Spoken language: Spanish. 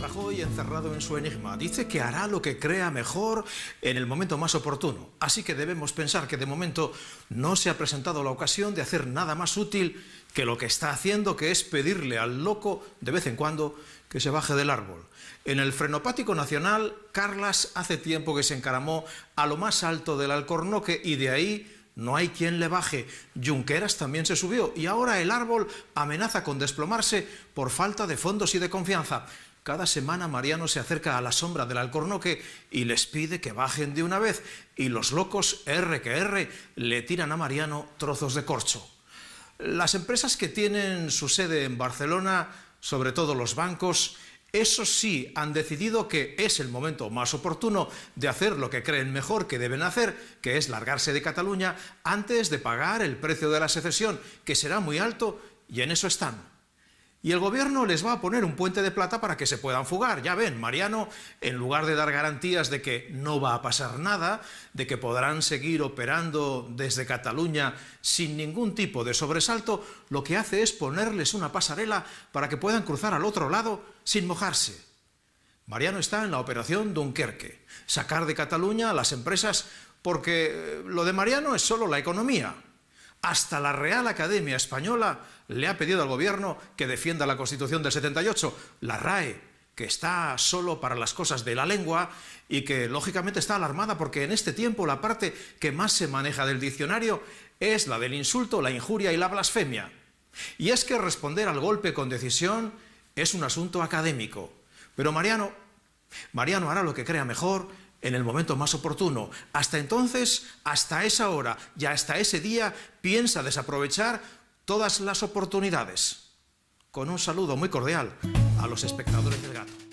Rajoy encerrado en su enigma. Dice que hará lo que crea mejor en el momento más oportuno. Así que debemos pensar que de momento no se ha presentado la ocasión de hacer nada más útil que lo que está haciendo, que es pedirle al loco de vez en cuando que se baje del árbol. En el frenopático nacional, Carlas hace tiempo que se encaramó a lo más alto del Alcornoque y de ahí no hay quien le baje. Junqueras también se subió y ahora el árbol amenaza con desplomarse por falta de fondos y de confianza. Cada semana Mariano se acerca a la sombra del alcornoque y les pide que bajen de una vez y los locos, R que R, le tiran a Mariano trozos de corcho. Las empresas que tienen su sede en Barcelona, sobre todo los bancos, esos sí han decidido que es el momento más oportuno de hacer lo que creen mejor que deben hacer, que es largarse de Cataluña antes de pagar el precio de la secesión, que será muy alto, y en eso están. Y el gobierno les va a poner un puente de plata para que se puedan fugar. Ya ven, Mariano, en lugar de dar garantías de que no va a pasar nada, de que podrán seguir operando desde Cataluña sin ningún tipo de sobresalto, lo que hace es ponerles una pasarela para que puedan cruzar al otro lado sin mojarse. Mariano está en la operación Dunkerque, sacar de Cataluña a las empresas porque eh, lo de Mariano es solo la economía, hasta la Real Academia Española le ha pedido al gobierno que defienda la Constitución del 78, la RAE, que está solo para las cosas de la lengua y que lógicamente está alarmada porque en este tiempo la parte que más se maneja del diccionario es la del insulto, la injuria y la blasfemia. Y es que responder al golpe con decisión es un asunto académico. Pero Mariano, Mariano hará lo que crea mejor en el momento más oportuno. Hasta entonces, hasta esa hora y hasta ese día, piensa desaprovechar todas las oportunidades. Con un saludo muy cordial a los espectadores del gato.